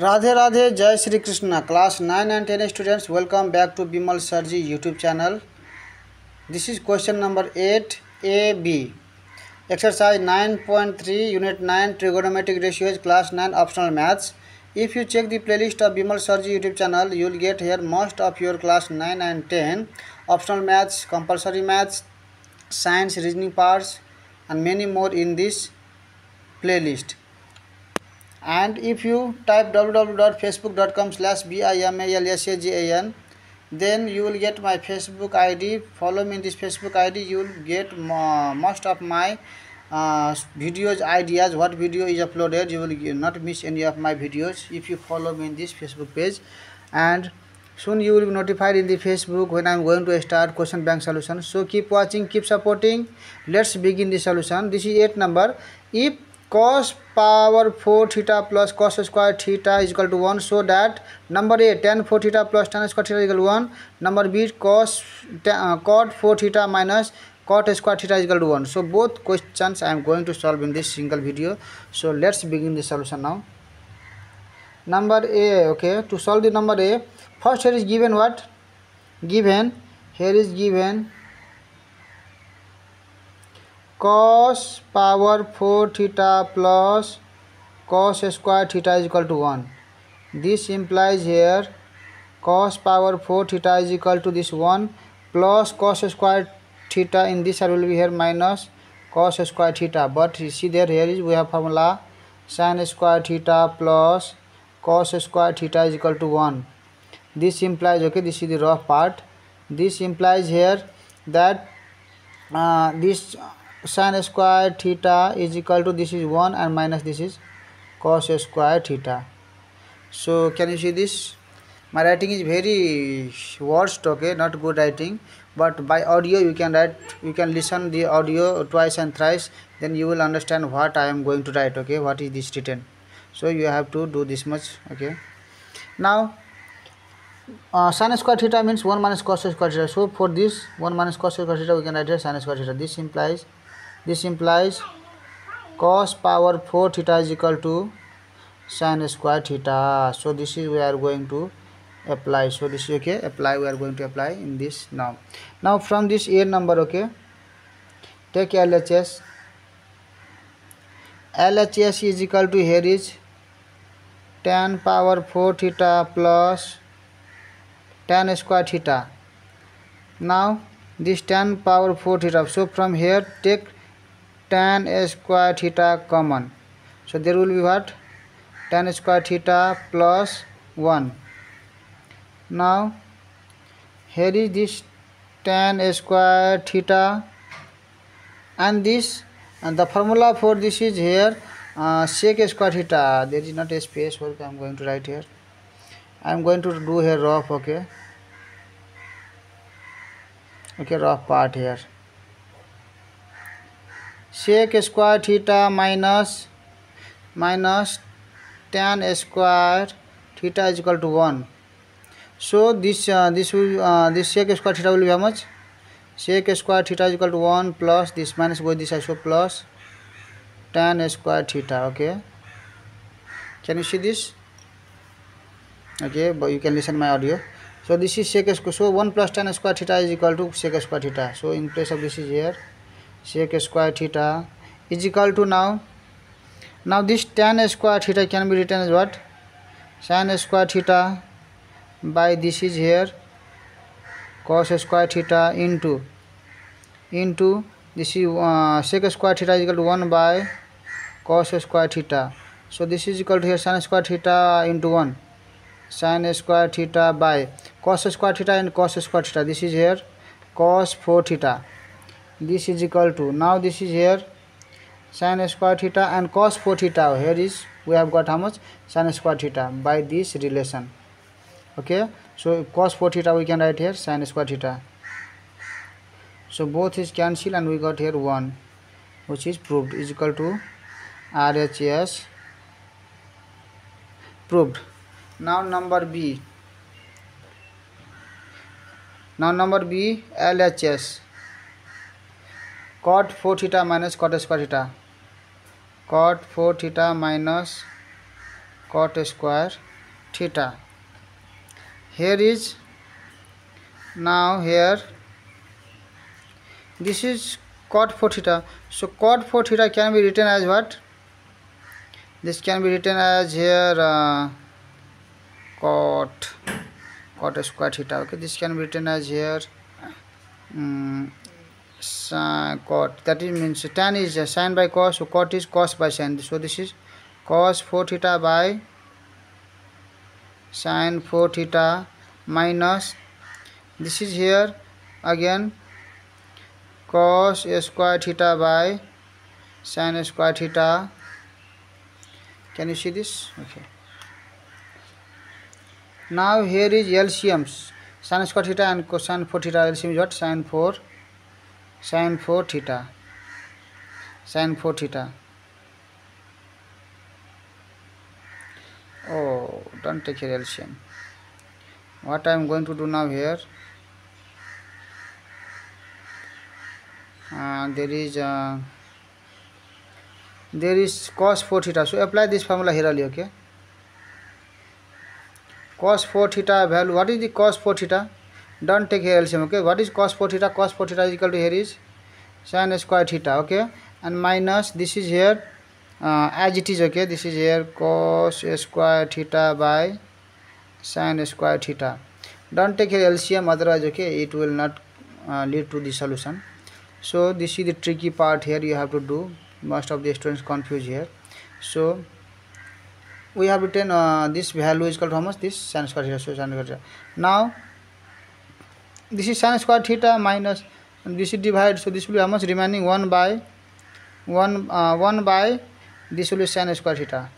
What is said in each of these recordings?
राधे राधे जय Shri Krishna class 9 and 10 students welcome back to bimal sarji youtube channel this is question number 8 ab exercise 9.3 unit 9 trigonometric ratios class 9 optional maths if you check the playlist of bimal sarji youtube channel you will get here most of your class 9 and 10 optional maths compulsory maths science reasoning parts and many more in this playlist and if you type www.facebook.com slash bimalsjan then you will get my facebook id follow me in this facebook id you will get most of my uh, videos ideas what video is uploaded you will not miss any of my videos if you follow me in this facebook page and soon you will be notified in the facebook when i'm going to start question bank solution so keep watching keep supporting let's begin the solution this is 8 number if cos power 4 theta plus cos square theta is equal to 1. So that number A, tan 4 theta plus tan square theta is equal to 1. Number B, uh, cot 4 theta minus cot square theta is equal to 1. So both questions I am going to solve in this single video. So let's begin the solution now. Number A, okay, to solve the number A, first here is given what? Given, here is given cos power 4 theta plus cos square theta is equal to 1. This implies here cos power 4 theta is equal to this 1 plus cos square theta. In this side will be here minus cos square theta, but you see there here is we have formula sin square theta plus cos square theta is equal to 1. This implies, okay, this is the rough part. This implies here that uh, this sine square theta is equal to this is 1 and minus this is cos square theta so can you see this my writing is very worst okay eh? not good writing but by audio you can write you can listen the audio twice and thrice then you will understand what i am going to write okay what is this written so you have to do this much okay now uh, sine square theta means 1 minus cos square theta so for this 1 minus cos square theta we can write here sine square theta this implies this implies cos power 4 theta is equal to sin square theta. So this is we are going to apply. So this is okay. Apply we are going to apply in this now. Now from this A number okay. Take LHS. LHS is equal to here is tan power 4 theta plus tan square theta. Now this tan power 4 theta. So from here take tan square theta common so there will be what tan square theta plus 1 now here is this tan square theta and this and the formula for this is here uh, sec square theta there is not a space work i am going to write here i am going to do here rough okay okay rough part here sec square theta minus minus tan square theta is equal to one so this this this sec square theta will be much sec square theta is equal to one plus this minus go this I so plus tan square theta okay can you see this okay you can listen my audio so this is sec square so one plus tan square theta is equal to sec square theta so in place of this is here sec square theta is equal to now now this tan square theta can be written as what sin square theta by this is here cos square theta into into this is uh, sec square theta is equal to 1 by cos square theta so this is equal to here sin square theta into 1 sin square theta by cos square theta and cos square theta this is here cos 4 theta this is equal to now this is here sine square theta and cos 4 theta here is we have got how much sine square theta by this relation okay so cos 4 theta we can write here sine square theta so both is cancelled and we got here 1 which is proved is equal to RHS proved now number B now number B LHS cot 4 theta minus cot square theta. Cot 4 theta minus cot square theta. Here is, now here this is cot 4 theta. So cot 4 theta can be written as what? This can be written as here uh, cot square theta. Okay, this can be written as here um, cot uh, that is means tan is sin by cos so cot is cos by sin. so this is cos 4 theta by sin 4 theta minus this is here again cos square theta by sin square theta can you see this okay now here is lcms sin square theta and cosine 4 theta lcm is what sin 4 sin 4 theta sin 4 theta oh don't take here LCM what I am going to do now here uh, there is uh, there is cos 4 theta so apply this formula here only okay cos 4 theta value what is the cos 4 theta don't take here LCM okay what is cos 4 theta cos 4 theta is equal to here is sin square theta okay and minus this is here uh, as it is okay this is here cos square theta by sin square theta don't take here LCM otherwise okay it will not uh, lead to the solution so this is the tricky part here you have to do most of the students confuse here so we have written uh, this value is called how much this sin square theta so square theta now this is sin square theta minus this is divided so this will be how much remaining 1 by 1 uh, 1 by this will be sin square theta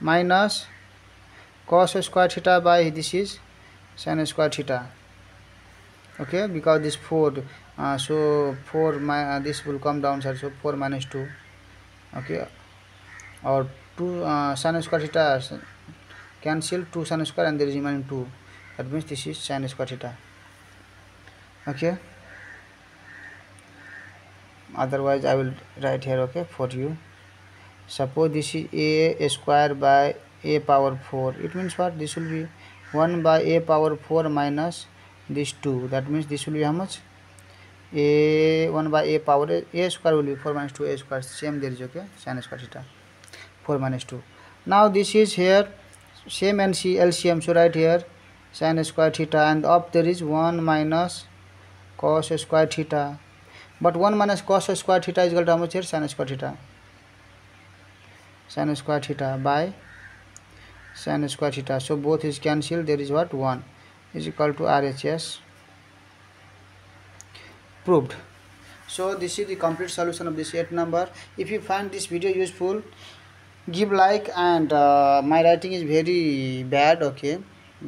minus cos square theta by this is sin square theta okay because this 4 uh, so 4 my, uh, this will come down sir so 4 minus 2 okay or 2 uh, sin square theta cancel 2 sin square and there is remaining 2 that means this is sin square theta okay otherwise I will write here okay for you suppose this is a square by a power 4 it means what this will be 1 by a power 4 minus this 2 that means this will be how much a 1 by a power a, square will be 4 minus 2 a square same there is okay Sine square theta 4 minus 2 now this is here same and LCM so write here sine square theta and up there is 1 minus cos square theta but 1 minus cos square theta is equal to how much here sin square theta sin square theta by sin square theta so both is cancelled there is what 1 is equal to RHS proved so this is the complete solution of this 8 number if you find this video useful give like and uh, my writing is very bad okay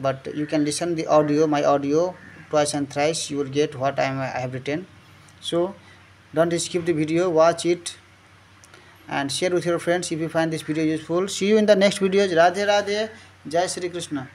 but you can listen the audio my audio twice and thrice you will get what I, am, I have written so don't skip the video watch it and share with your friends if you find this video useful see you in the next videos radhe radhe jai Sri krishna